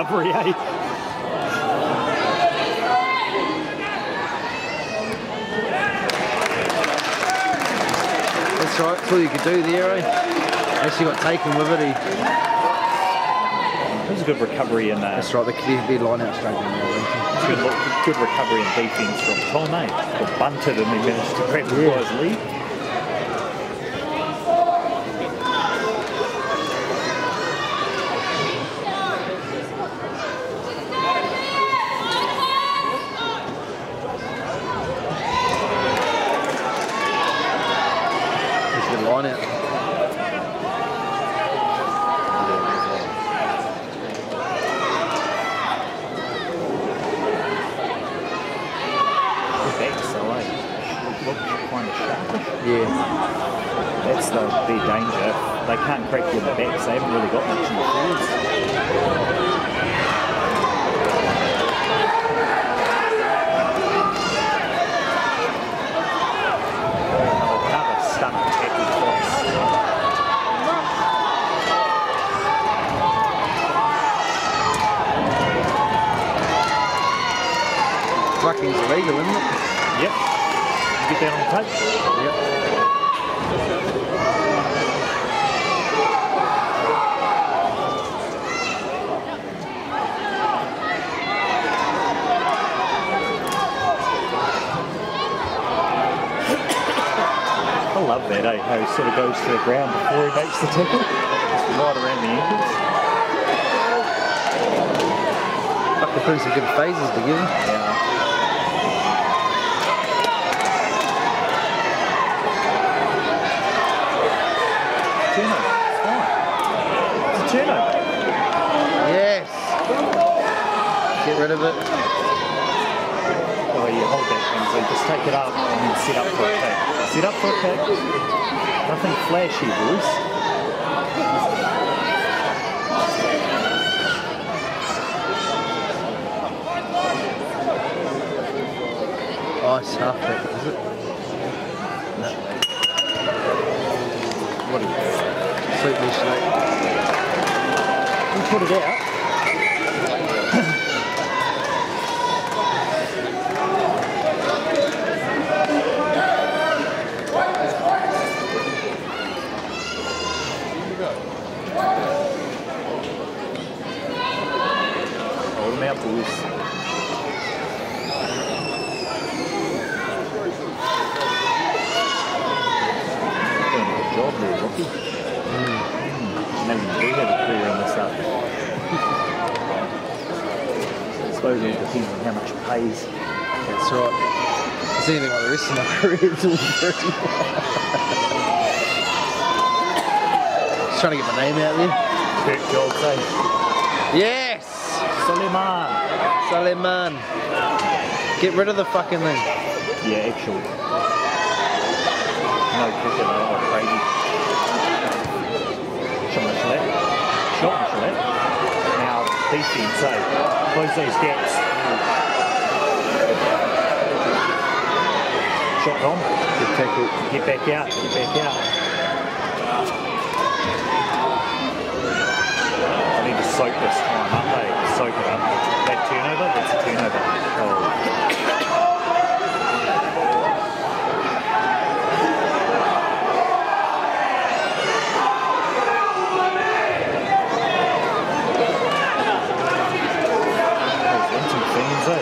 recovery, eh? That's right, that's all you could do there, eh? Unless you got taken with it, he, That was a good recovery in uh, that's right, the clear be line out straight in there, I good, good recovery in defence from Tom, eh? Got bunted and he managed to grab the Yeah. guy's lead. think. Just the line out. The back, so eh? Look kind of sharpish. Yeah. That's the their danger. They can't crack you in the back, backs. They haven't really got much in the forwards. Another stunner tackle twice. Fucking's illegal, isn't it? Yep. Get that on tape. Yep. Love that, eh? How he sort of goes to the ground before he makes the tackle. Just right around the ankles. Fuck, they put some good phases together. Yeah. Turnover. It's fine. Turnover. Yes. Get rid of it. Oh, hold that thing, so just take it up and set up for a kick. Set up for a kick. Nothing flashy, boys. Oh, Ice halfback, is it? What do you? Sweet me snake. You put it out. Hold them out, boys. Doing a good job there, Rocky. Maybe you do have a career on this up. I suppose it depends on how much it pays. That's right. It's anything like the rest of my career, it's all free. Just trying to get my name out there. Kirk Job says, Yes! Suleiman. Suleiman. Get rid of the fucking thing. Yeah, actually. No cricket, though, oh, crazy. Shot and Shalet. Shot and Shalet. Now, defense, so close those gaps. Shot on. Get back out, get back out. I soak this time up, mate. Soak it up. That turnover, that's a turnover. Oh. Eh?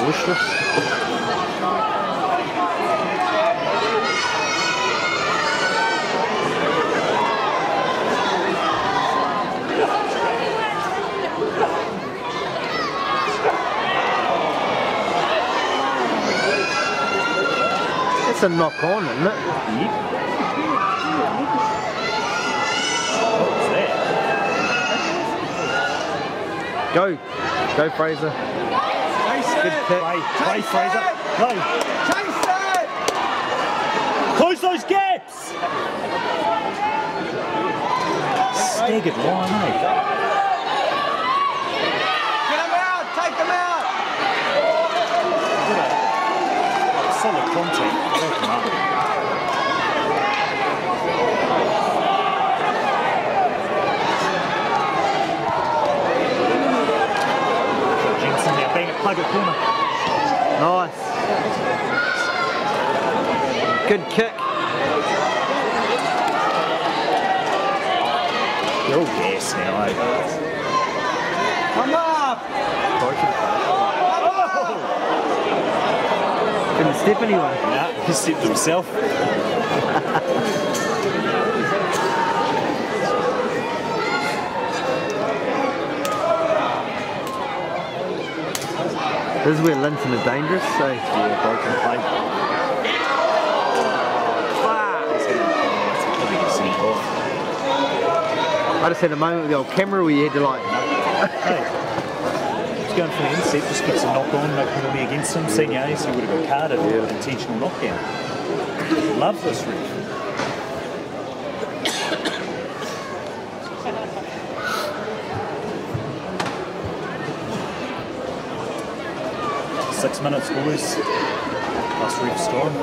Delicious. It's a knock on, isn't it? Yep. What's that? Go. Go, Fraser. Good kick. Play, play, Fraser. Play. Close those gaps! Staggered line, eh? Get target corner. Nice. Good kick. Oh, They're now, eh? Come up! Oh! Couldn't step anyone. Yeah, he stepped himself. This is where Linton are dangerous, so. Yeah, broken plate. He's gonna probably get. I just had a moment with the old camera where you had to like, Hey, he's going for the inset, just gets a knock on, no penalty against him. Senior Ace, he would have got carded an intentional knockdown. Love this ref. Six minutes, boys. Plus ref's Storm.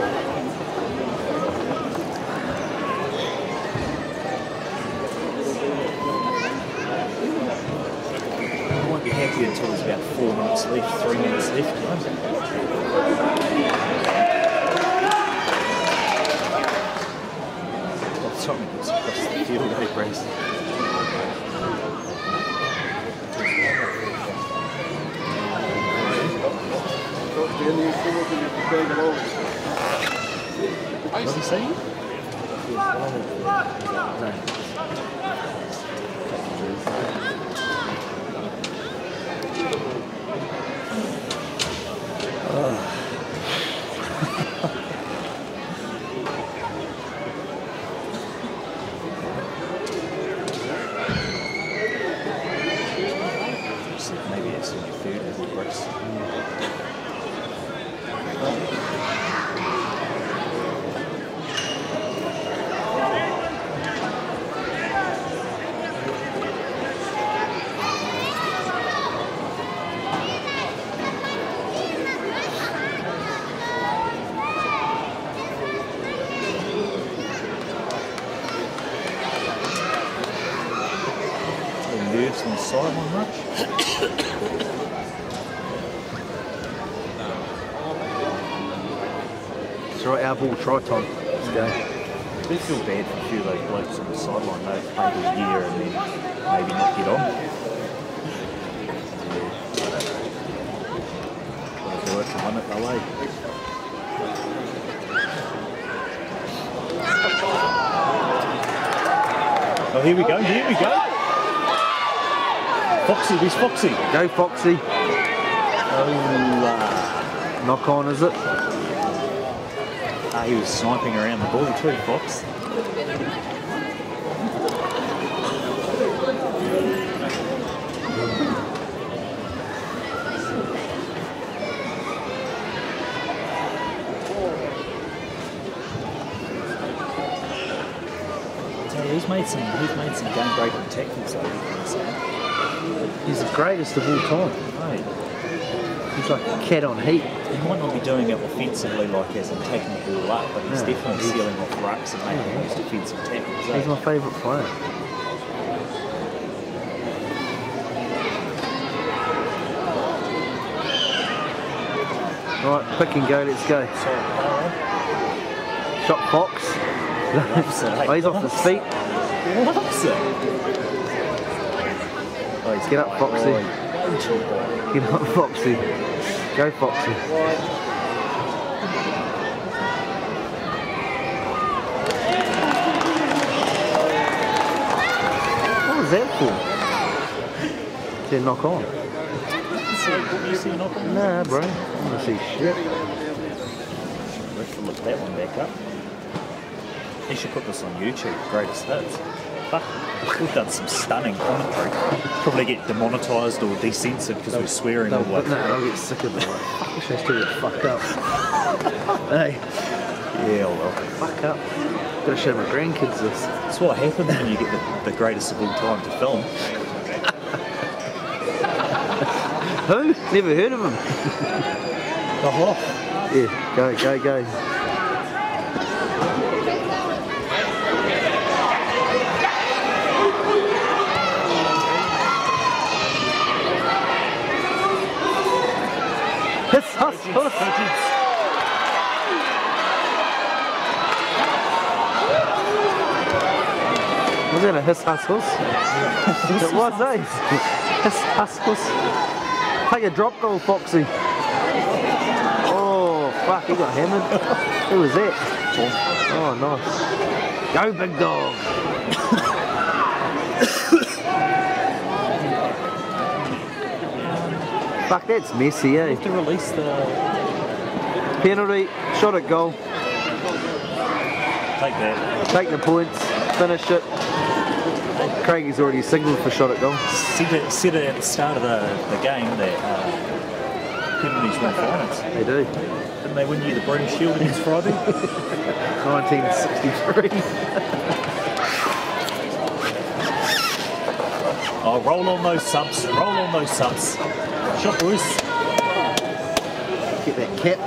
I won't be happy until there's about four minutes left, three minutes left. Oh, sorry, it's across the field, eh, Brace? What did he say? Maybe it's in your food as it works. Any nerves on the sideline much? it's right, our ball, try time. Let's go. I do feel bad for a few of those blokes on the sideline. They've played a year and then maybe not get on. Gotta do it to win it, though, eh? Oh, here we go, here we go. Foxy, where's Foxy? Go Foxy. Oh, uh, Knock on, is it? ah, he was sniping around the ball too, Fox. He's made some he's made some game breaking tackles over the He's the greatest of all time. He's like a cat on heat. he might not be doing it offensively like as in taking the ball up, but he's Yeah. definitely sealing off rucks and making those defensive tackles. eh? He's my favourite player. Right, pick and go, let's go. Shot Fox. Loves it, eh? Oh, he's off his feet. Loves it. He's Get up. Foxy. Get up, Foxy. Go, Foxy. What was that for? To knock on. You? Nah, bro. I want to see shit. To look that one back up. He should put this on YouTube, greatest hits. We've done some stunning commentary. Probably get demonetised or decensored because we're swearing all the way no. I'll get sick of it. Like, fuck, I should do fuck up. hey, Yeah, well. fuck up. Gotta show my grandkids this. That's what happens when you get the, the greatest of all time to film. Who? Never heard of him. The Hoff. Yeah, go, go, go. Petits. Nedir? Hesaskus. it was, eh? Hesaskus. Take a drop goal, Foxy. Oh, fuck, he got hammered. Who was that? Oh, nice. Go, big dog. fuck, that's messy, eh? To release the Penalty, shot at goal, take that. take the points, finish it. Craigie's already signalled for shot at goal. Said it, said it at the start of the, the game that uh, penalties win finals. They do. Didn't they win you the British Shield against Friday? 1963. oh, roll on those subs. Roll on those subs. Shot, boys. Get that cap.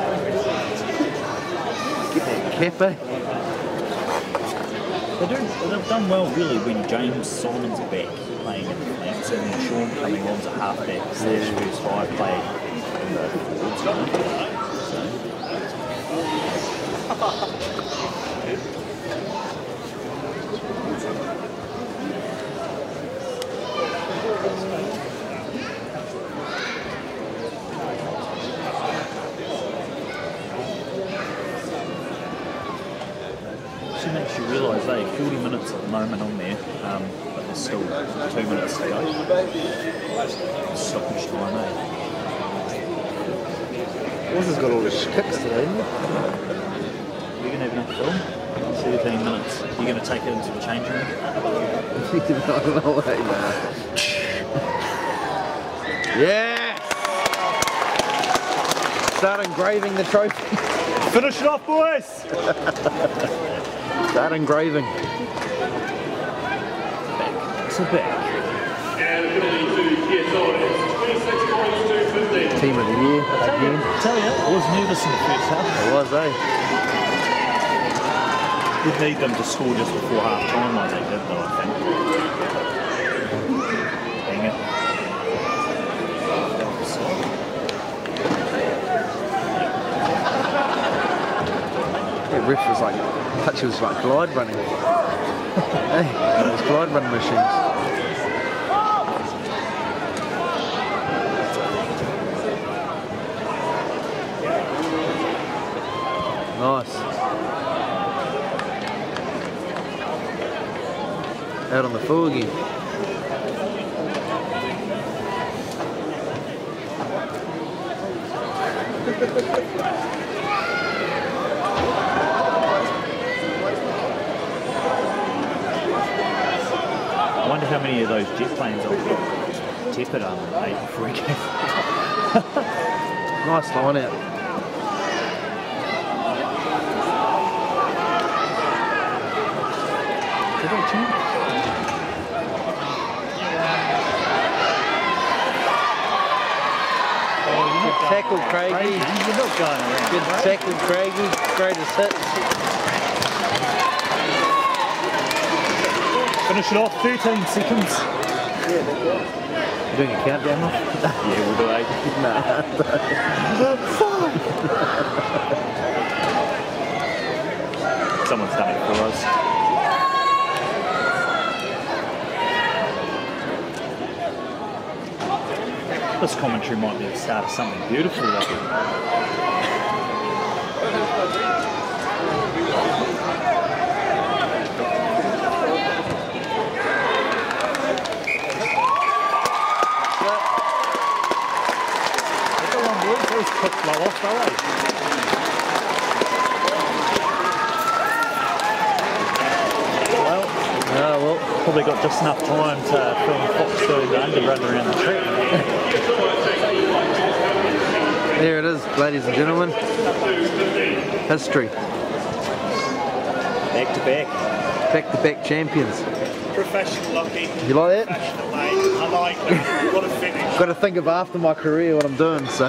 Get that cap, eh? They do, they've done well, really, when James Solomon's back playing in the flanks and Sean coming on to halfback slash first five playing in the forwards. So, She makes you realise, eh, 40 minutes at the moment on there, um, but there's still two minutes to go. Stoppage time, eh? This has got all the kicks today, isn't it? You're going to have enough film? 13 minutes. You're going to take it into the change room? no way, man. Yes! Start engraving the trophy. Finish it off, boys! Start engraving. To back. Team of the year again. Tell you, I was nervous in the first half. It was, eh? We'd need them to score just before half time, like they did, though, I think. Dang it. Ref was like, touch was like glide running. hey, it was glide run machines. Nice. Out on the full again. I wonder how many of those jet planes get tepid on mate before we go. Nice line out. Did they change? Good tackle, Craigie. Crazy. You're not going around. Good tackle, Craigie. Greatest hit. Finish it off, 13 seconds. You doing a countdown now? Yeah, we'll do eight. Someone's done it for us. This commentary might be the start of something beautiful. Like Go on, boys. Those quick blow off, though, eh? Well, Oh, well. probably got just enough time to film Fox doing the underrun around the track. There it is, ladies and gentlemen. History. Back to back. Back to back champions. Professional lucky. You like that? Professional mate. I like it. What a finish. Got to think of after my career what I'm doing, so.